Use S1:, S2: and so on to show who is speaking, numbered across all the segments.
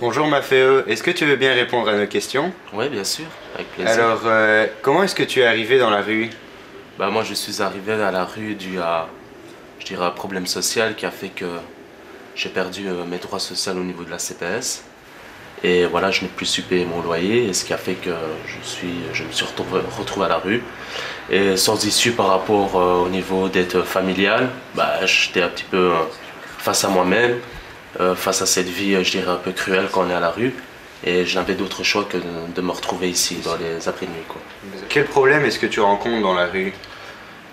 S1: Bonjour Maféo, est-ce que tu veux bien répondre à nos questions?
S2: Oui, bien sûr, avec plaisir.
S1: Alors, euh, comment est-ce que tu es arrivé dans la rue?
S2: Bah moi je suis arrivé à la rue dû à, je dirais, un problème social qui a fait que j'ai perdu euh, mes droits sociaux au niveau de la CPS. Et voilà, je n'ai plus su payer mon loyer, et ce qui a fait que je, suis, je me suis retrouvé, retrouvé à la rue. Et sans issue par rapport euh, au niveau d'aide familiale, bah, j'étais un petit peu euh, face à moi-même, euh, face à cette vie, euh, je dirais, un peu cruelle quand on est à la rue. Et je n'avais d'autre choix que de, me retrouver ici, dans les après-midi. quoi.
S1: Quel problème est-ce que tu rencontres dans la rue?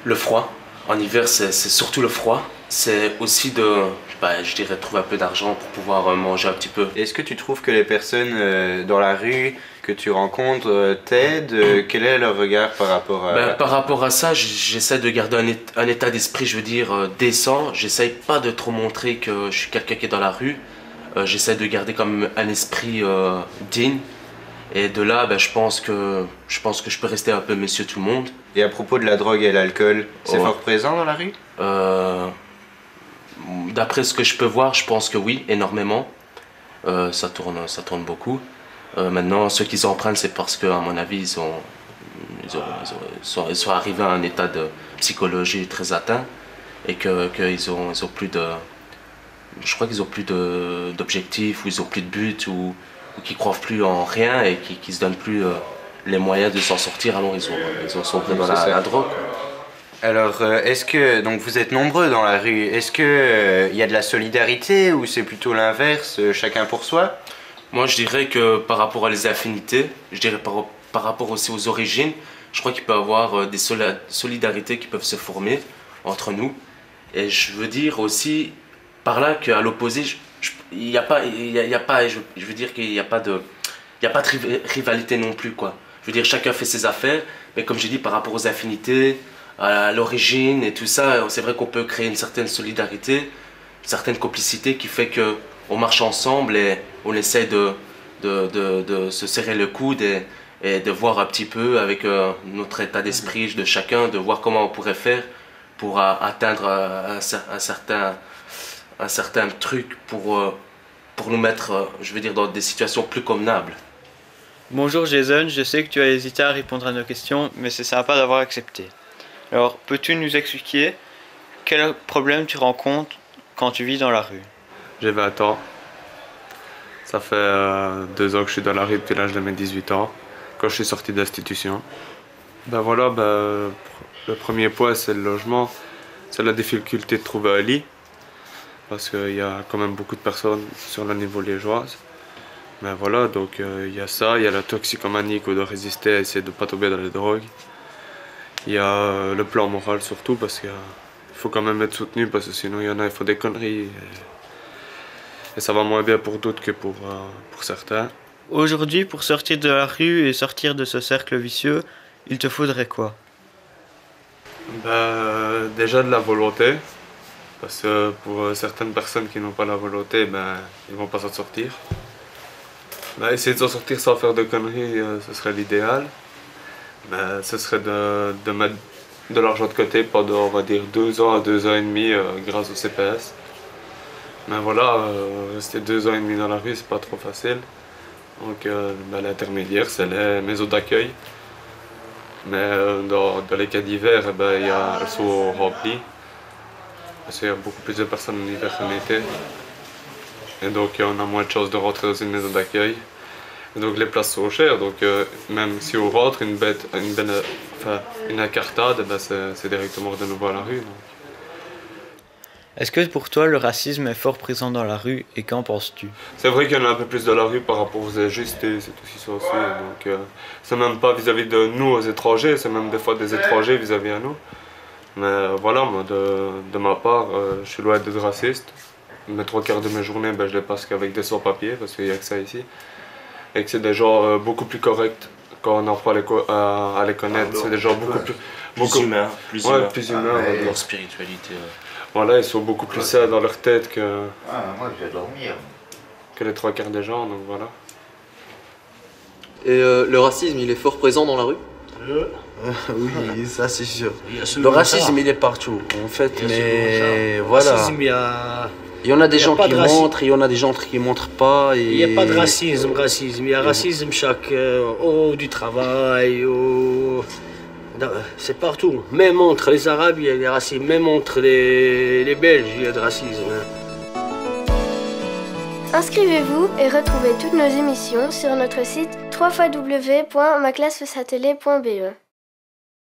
S2: Le froid. En hiver, c'est surtout le froid. C'est aussi de, bah, je dirais, trouver un peu d'argent pour pouvoir euh, manger un petit peu.
S1: Est-ce que tu trouves que les personnes euh, dans la rue que tu rencontres euh, t'aident? Euh, Quel est leur regard par rapport à...
S2: Ben, par rapport à ça, j'essaie de garder un, ét- un état d'esprit, je veux dire, décent. J'essaie pas de trop montrer que je suis quelqu'un qui est dans la rue. J'essaie de garder comme un esprit digne. Et de là, ben, je, pense que, je pense que je peux rester un peu monsieur tout le monde.
S1: Et à propos de la drogue et l'alcool, c'est fort présent dans la rue?
S2: D'après ce que je peux voir, je pense que oui, énormément. Euh, ça, tourne, ça tourne beaucoup. Euh, maintenant, ceux qui s'empruntent, c'est parce qu'à mon avis, ils, ont, ils, ont- ils ont- ils sont, ils sont arrivés à un état de psychologie très atteint et qu'ils que ont, ils ont plus de. Je crois qu'ils ont plus d'objectifs ou ils ont plus de but ou, ou qu'ils croient plus en rien et qui ne se donnent plus euh, les moyens de s'en sortir. Alors, ils ont, ils ont sombré dans la, drogue. quoi.
S1: Alors, euh, est-ce que... Donc vous êtes nombreux dans la rue. Est-ce que euh, il y a de la solidarité ou c'est plutôt l'inverse, euh, chacun pour soi?
S2: Moi, je dirais que par rapport à les affinités, je dirais par, par rapport aussi aux origines, je crois qu'il peut y avoir euh, des solidarités qui peuvent se former entre nous. Et je veux dire aussi par là qu'à l'opposé, il n'y a pas, il y a, pas je, je veux dire qu'il n'y a pas de, il y a pas de riv- rivalité non plus quoi. Je veux dire chacun fait ses affaires, mais comme j'ai dit par rapport aux affinités, à l'origine et tout ça, c'est vrai qu'on peut créer une certaine solidarité, une certaine complicité qui fait que on marche ensemble et on essaie de, se serrer le coude et, de voir un petit peu avec euh, notre état d'esprit de chacun, de voir comment on pourrait faire pour euh, atteindre euh, un, cer- un certain, un certain truc pour, pour nous mettre, je veux dire, dans des situations plus convenables.
S3: Bonjour Jason, je sais que tu as hésité à répondre à nos questions, mais c'est sympa d'avoir accepté. Alors, peux-tu nous expliquer quel problème tu rencontres quand tu vis dans la rue?
S4: J'ai 20 ans. Ça fait euh, deux ans que je suis dans la rue depuis l'âge de mes 18 ans, quand je suis sorti d'institution. Ben voilà, ben, le premier point c'est le logement, c'est la difficulté de trouver un lit, parce qu'il y a quand même beaucoup de personnes sur le niveau liégeoise. Ben voilà, donc euh, il y a ça, il y a la toxicomanie qu'on doit résister à essayer de ne pas tomber dans les drogues. Il y a euh, le plan moral surtout, parce qu'il faut quand même être soutenu, parce que sinon il y en a, il faut des conneries. et- et ça va moins bien pour d'autres que pour, euh, pour certains.
S3: Aujourd'hui, pour sortir de la rue et sortir de ce cercle vicieux, il te faudrait quoi?
S4: Ben, déjà de la volonté. Parce que pour euh, certaines personnes qui n'ont pas la volonté, ben, ils vont pas s'en sortir. Ben, essayer de s'en sortir sans faire de conneries, euh, ce serait l'idéal. Ben, ce serait de, de mettre de l'argent de côté pendant, on va dire, deux ans à deux ans et demi euh, grâce au CPS. Mais voilà, euh, rester deux ans et demi dans la rue, c'est pas trop facile. Donc euh, ben, l'intermédiaire, c'est les maisons d'accueil. Mais dans, les cas d'hiver, eh ben, y a- elles sont remplies. Parce qu'il y a beaucoup plus de personnes en hiver qu'en été. Et donc on a moins de chances de rentrer dans une maison d'accueil. Donc les places sont chères, donc euh, même si on rentre, une bête, une, belle- enfin, une incartade, ben, c'est directement de nouveau à la rue.
S3: Est-ce que pour toi le racisme est fort présent dans la rue et qu'en penses-tu?
S4: C'est vrai qu'il y en a un peu plus dans la rue par rapport aux injustices, c'est aussi ça aussi. Donc, euh, c'est même pas vis-à-vis de nous aux étrangers, c'est même des fois des étrangers vis-à-vis à nous. Mais voilà, moi, de, de ma part, euh, je suis loin d'être raciste. Mes trois quarts de mes journées, ben, je les passe qu'avec des sans-papiers, parce qu'il n'y a que ça ici. Et que c'est des gens euh, beaucoup plus corrects quand on apprend à les, co- à, à les connaître. C'est des gens beaucoup plus. Beaucoup,
S2: humain, plus
S4: ouais, plus humains. va dire.
S2: Leur spiritualité. ouais.
S4: Voilà, ils sont beaucoup plus sains dans leur tête que,
S5: Ah, moi je vais dormir.
S4: que les trois quarts des gens, donc voilà.
S6: Et euh, le racisme, il est fort présent dans la rue?
S7: Oui, ça c'est sûr. Le racisme,
S5: ça.
S7: il est partout, en fait, mais
S5: ça. Le
S7: voilà.
S5: racisme, il y a.
S7: Il y en a des
S5: Il y a
S7: gens qui
S5: de racisme.
S7: montrent, il y en a des gens qui montrent pas. Et...
S5: Il n'y a pas de racisme, racisme. Il y a racisme chaque, euh, au du travail, au... C'est partout. Même entre les Arabes, il y a des racismes. Même entre les, les Belges, il y a de racisme. hein.
S8: Inscrivez-vous et retrouvez toutes nos émissions sur notre site www.maclassefsatellé.be.